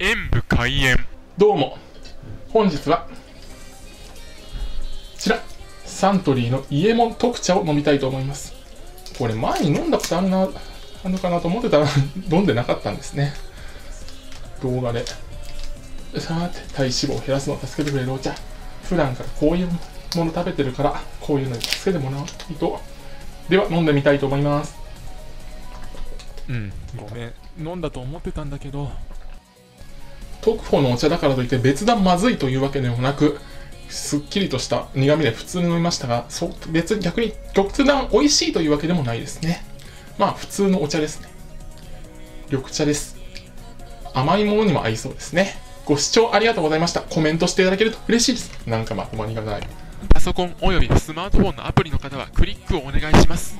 演武開演。どうも。本日はこちらサントリーの伊右衛門特茶を飲みたいと思います。これ前に飲んだことあるなあるのかなと思ってたら 飲んでなかったんですね。動画でさて体脂肪を減らすのを助けてくれるお茶。普段からこういうもの食べてるからこういうのに助けてもらわないと。では飲んでみたいと思います。うんごめん。飲んだと思ってたんだけど特保のお茶だからといって別段まずいというわけでもなくすっきりとした苦味で普通に飲みましたがそ別に逆に極段美味しいというわけでもないですね。まあ普通のお茶ですね。緑茶です。甘いものにも合いそうですね。ご視聴ありがとうございました。コメントしていただけると嬉しいです。なんかまとまりがない。パソコンおよびスマートフォンのアプリの方はクリックをお願いします。